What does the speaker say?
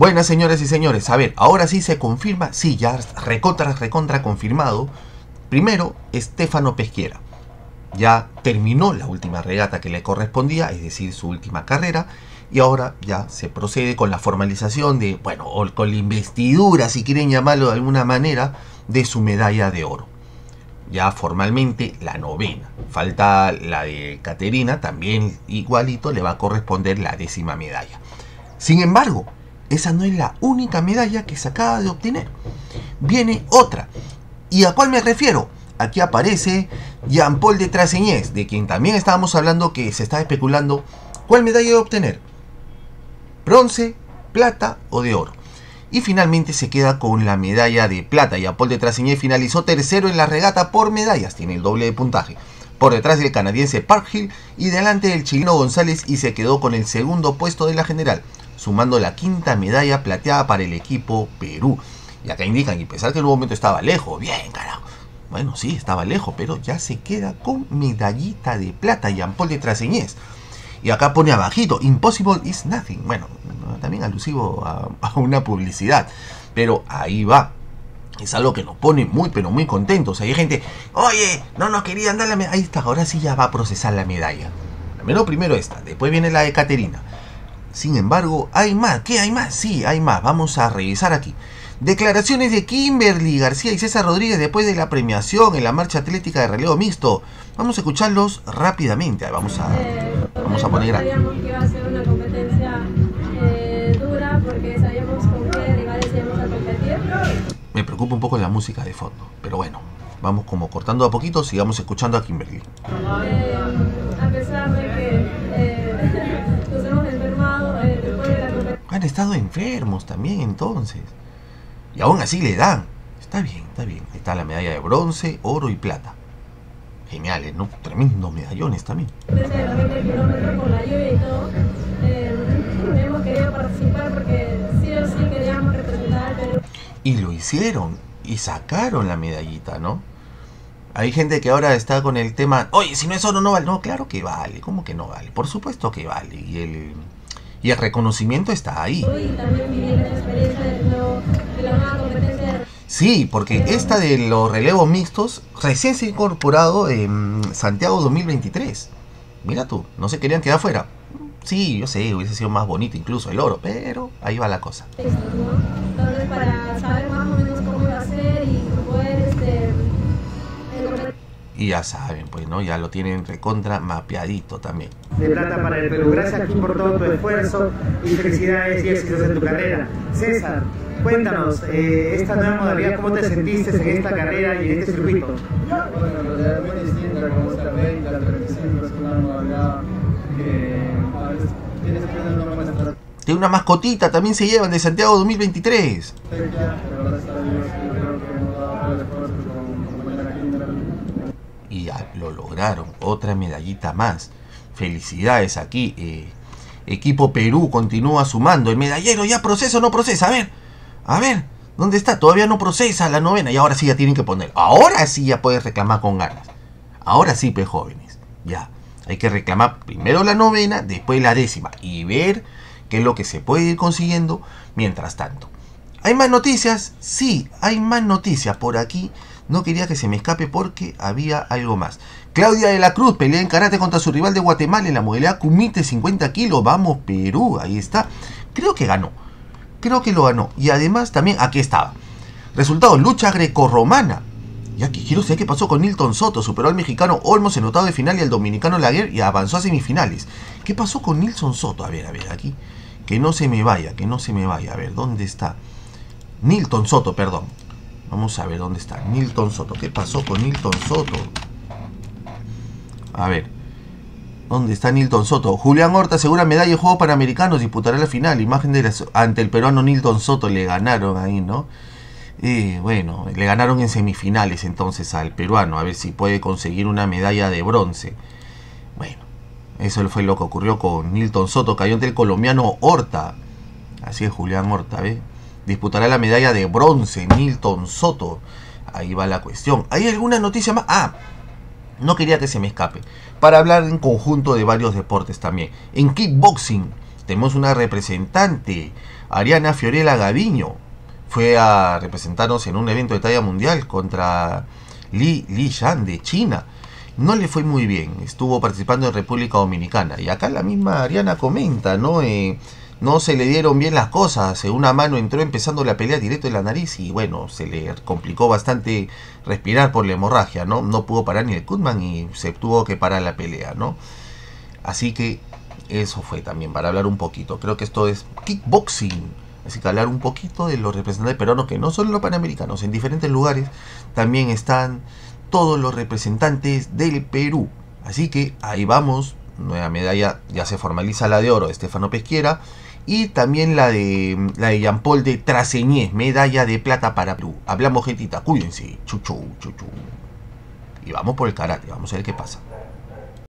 Buenas señoras y señores, a ver, ahora sí se confirma, sí, ya recontra, recontra confirmado. Primero, Estefano Pesquiera. Ya terminó la última regata que le correspondía, es decir, su última carrera, y ahora ya se procede con la formalización de, bueno, o con la investidura, si quieren llamarlo de alguna manera, de su medalla de oro. Ya formalmente la novena. Falta la de Caterina, también igualito le va a corresponder la décima medalla. Sin embargo, esa no es la única medalla que se acaba de obtener. Viene otra. ¿Y a cuál me refiero? Aquí aparece Jean-Paul de Traseñez, de quien también estábamos hablando que se está especulando cuál medalla de obtener. Bronce, plata o de oro. Y finalmente se queda con la medalla de plata. Jean-Paul de Traseñez finalizó tercero en la regata por medallas, tiene el doble de puntaje. Por detrás del canadiense Parkhill y delante del chileno González y se quedó con el segundo puesto de la general sumando la quinta medalla plateada para el equipo Perú. Y acá indican, y pesar que en un momento estaba lejos, bien carajo. Bueno, sí, estaba lejos, pero ya se queda con medallita de plata y ampol de Traseñez. Y acá pone abajito, impossible is nothing. Bueno, también alusivo a, a una publicidad. Pero ahí va, es algo que nos pone muy, pero muy contentos. Hay gente, oye, no nos querían dar la medalla. Ahí está, ahora sí ya va a procesar la medalla. Primero, primero esta, después viene la de Caterina. Sin embargo, hay más. ¿Qué hay más? Sí, hay más. Vamos a revisar aquí. Declaraciones de Kimberly García y César Rodríguez después de la premiación en la marcha atlética de relevo mixto. Vamos a escucharlos rápidamente. Vamos a, vamos a poner Sabíamos que iba a ser una competencia eh, dura porque sabíamos con qué rivales íbamos a competir. Me preocupa un poco la música de fondo, pero bueno, vamos como cortando a poquito, sigamos escuchando a Kimberly. Eh, a pesar de Han estado enfermos también entonces. Y aún así le dan. Está bien, está bien. Ahí está la medalla de bronce, oro y plata. Geniales, ¿no? Tremendos medallones también. de los 20 kilómetros por la lluvia y. Y lo hicieron. Y sacaron la medallita, ¿no? Hay gente que ahora está con el tema, oye, si no es oro no vale. No, claro que vale. ¿Cómo que no vale? Por supuesto que vale. Y el, y el reconocimiento está ahí. Sí, porque esta de los relevos mixtos recién se ha incorporado en Santiago 2023. Mira tú, no se querían quedar fuera. Sí, yo sé, hubiese sido más bonito incluso el oro, pero ahí va la cosa. textos, ¿no? Entonces, para saber más o menos cómo iba a ser y poder este, Y ya saben, pues, ¿no? Ya lo tienen recontra mapeadito también. De plata para el Perú. Gracias Kim por todo tu esfuerzo y felicidades y éxitos en tu carrera. César, cuéntanos, eh, esta nueva modalidad, ¿cómo te sentiste en esta carrera y en este circuito? Bueno, muy distinta como esta 20, la 35 es una modalidad que a veces tienes que tener una buena estrategia, Tiene una mascotita, también se llevan de Santiago 2023. pero gracias a Dios yo creo que hemos dado todo el esfuerzo con con compañera Kimberly. Y ya lo lograron, otra medallita más. Felicidades aquí. eh, equipo Perú continúa sumando. El medallero ya procesa o no procesa. A ver, a ver, ¿dónde está? Todavía no procesa la novena y ahora sí ya tienen que poner. Ahora sí ya puedes reclamar con ganas. Ahora sí, pe jóvenes. Ya. Hay que reclamar primero la novena, después la décima. Y ver qué es lo que se puede ir consiguiendo mientras tanto. ¿Hay más noticias? Sí, hay más noticias por aquí. No quería que se me escape porque había algo más. Claudia de la Cruz pelea en karate contra su rival de Guatemala en la modalidad Kumite 50 kilos. Vamos, Perú, ahí está. Creo que ganó. Creo que lo ganó. Y además también aquí estaba. Resultado, lucha grecorromana. Y aquí quiero saber qué pasó con Nilton Soto. Superó al mexicano Olmos en de final y al dominicano Laguer y avanzó a semifinales. ¿Qué pasó con Nilson Soto? A ver, a ver, aquí. Que no se me vaya, que no se me vaya. A ver, ¿dónde está? Nilton Soto, perdón. Vamos a ver dónde está. Nilton Soto. ¿Qué pasó con Nilton Soto? A ver. ¿Dónde está Nilton Soto? Julián Horta asegura medalla de Juegos Panamericanos, disputará la final. Imagen de las- ante el peruano Nilton Soto le ganaron ahí, ¿no? Y bueno, le ganaron en semifinales entonces al peruano, a ver si puede conseguir una medalla de bronce. Bueno, eso fue lo que ocurrió con Nilton Soto, cayó ante el colombiano Horta. Así es, Julián Horta, ¿ve? Disputará la medalla de bronce, Nilton Soto. Ahí va la cuestión. ¿Hay alguna noticia más? Ah, no quería que se me escape. Para hablar en conjunto de varios deportes también. En kickboxing tenemos una representante, Ariana Fiorella Gaviño. Fue a representarnos en un evento de talla mundial contra Li, Li Shan de China. No le fue muy bien, estuvo participando en República Dominicana. Y acá la misma Ariana comenta, ¿no? Eh, no se le dieron bien las cosas. Una mano entró empezando la pelea directo en la nariz y bueno, se le complicó bastante respirar por la hemorragia, ¿no? No pudo parar ni el Kutman y se tuvo que parar la pelea, ¿no? Así que eso fue también para hablar un poquito. Creo que esto es kickboxing. Así que hablar un poquito de los representantes peruanos que no son los panamericanos, en diferentes lugares también están todos los representantes del Perú. Así que ahí vamos, nueva medalla, ya se formaliza la de oro Estefano Pesquiera y también la de la de Jean Paul de Traseñez, medalla de plata para Perú. Hablamos gentita, cuídense, chuchu, chuchu. Y vamos por el karate, vamos a ver qué pasa.